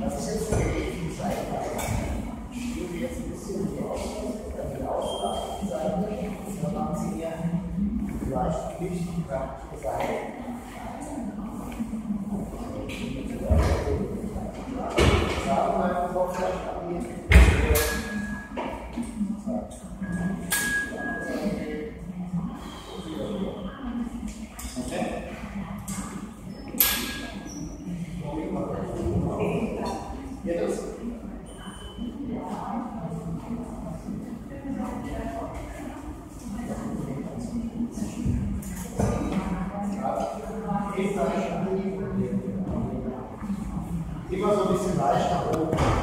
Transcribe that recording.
Das ist jetzt die Seite. Ich spiele jetzt ein bisschen die Ausgangsseite. Dann machen Sie Ihr Gleichgewicht zur Seite. Sagen wir mal, Vorschlag an mensagem. E com as obesidades, acabou.